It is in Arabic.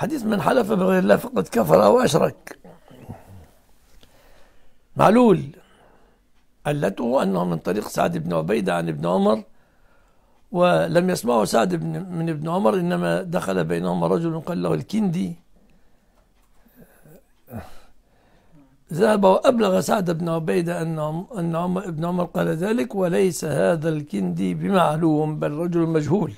حديث من حلف بغير الله فقد كفر أو أشرك معلول. علته أنه من طريق سعد بن عبيدة عن ابن عمر ولم يسمعه سعد بن من ابن عمر إنما دخل بينهما رجل قال له الكندي. ذهب وأبلغ سعد بن عبيدة أن أن ابن عمر قال ذلك وليس هذا الكندي بمعلوم بل رجل مجهول.